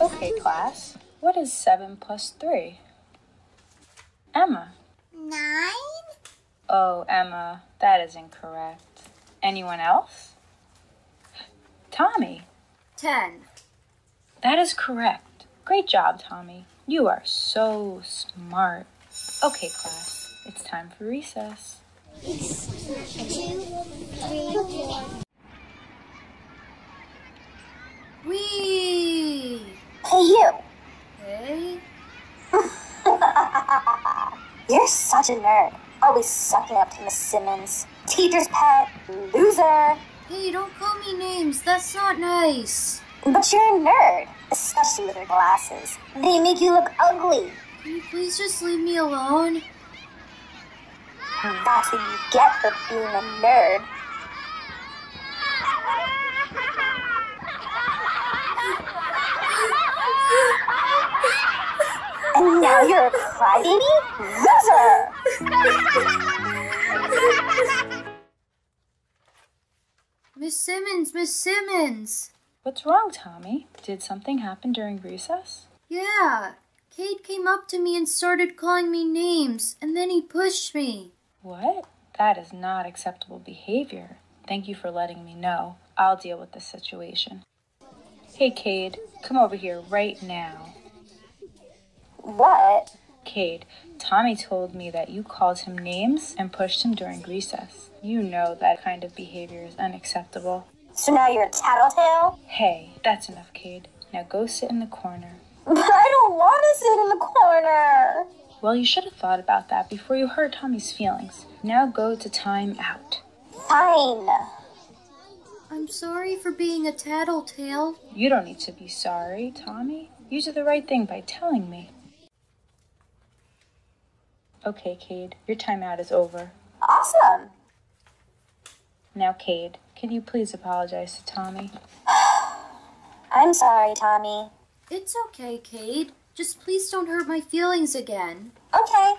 Okay, class. What is 7 plus 3? Emma. Nine? Oh, Emma, that is incorrect. Anyone else? Tommy. Ten. That is correct. Great job, Tommy. You are so smart. Okay, class. It's time for recess. Two, three, Wee. Hey, you! Hey. You're such a nerd. Always sucking up to Miss Simmons. Teacher's pet. Loser. Hey, don't call me names. That's not nice. But you're a nerd. Especially with your glasses. They make you look ugly. Can you please just leave me alone? That's what you get for being a nerd. And now you're a crybaby? Loser! Miss Simmons, Miss Simmons. What's wrong, Tommy? Did something happen during recess? Yeah. Cade came up to me and started calling me names, and then he pushed me. What? That is not acceptable behavior. Thank you for letting me know. I'll deal with this situation. Hey, Cade, come over here right now. What? Cade, Tommy told me that you called him names and pushed him during recess. You know that kind of behavior is unacceptable. So now you're a tattletale? Hey, that's enough, Cade. Now go sit in the corner. But I don't want to sit in the corner. Well, you should have thought about that before you hurt Tommy's feelings. Now go to time out. Fine. I'm sorry for being a tattletale. You don't need to be sorry, Tommy. You did the right thing by telling me. Okay, Cade, your timeout is over. Awesome. Now, Cade, can you please apologize to Tommy? I'm sorry, Tommy. It's okay, Cade. Just please don't hurt my feelings again. Okay.